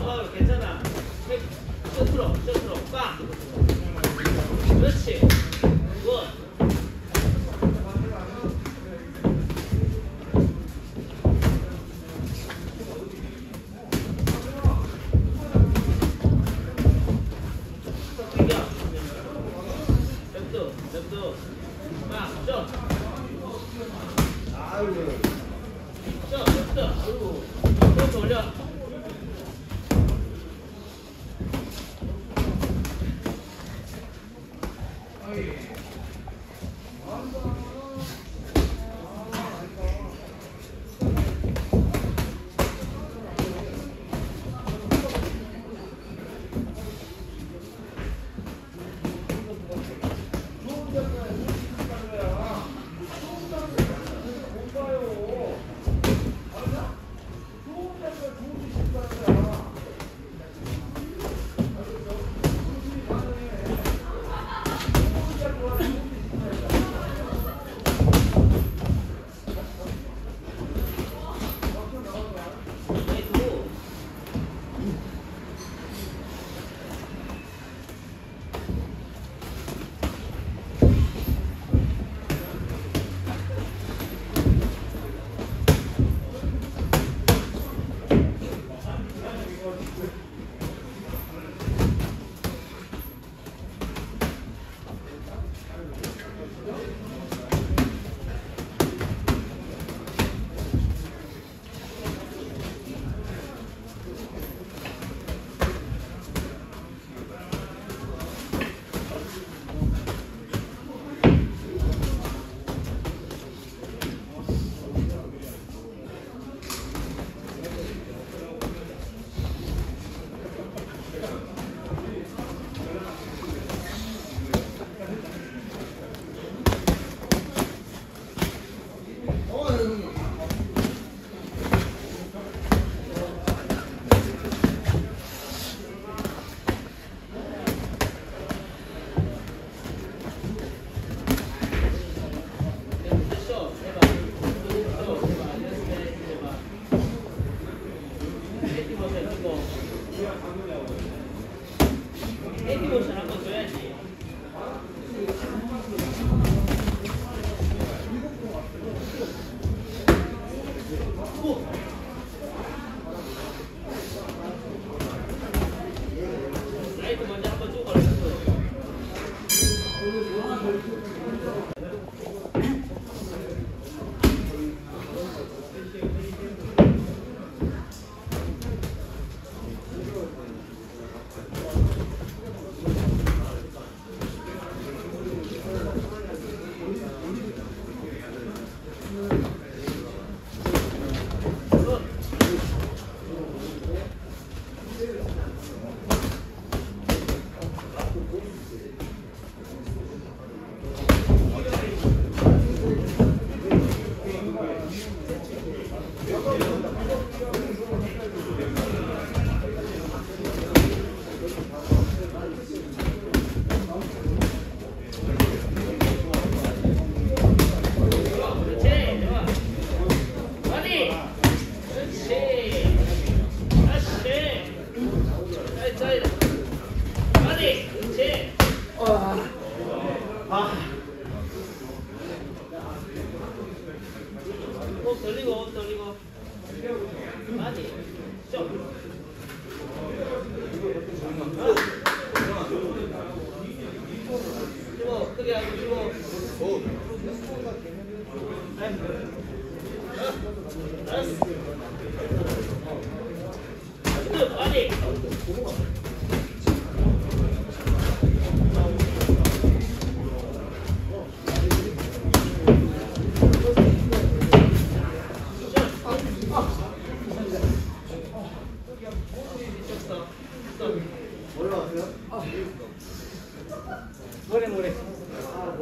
어 괜찮아. 끝으로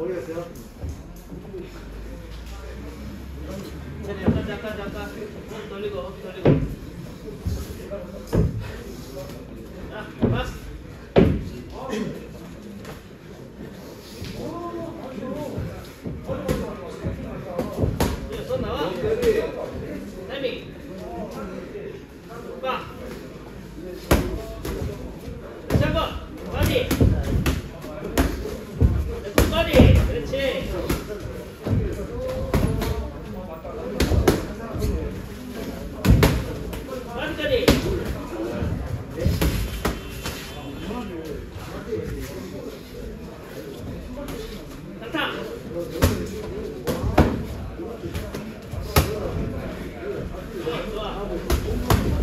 모르겠어요. 잠깐 잠깐 잠깐 어, 돌리고 돌리고. 자.